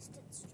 distance.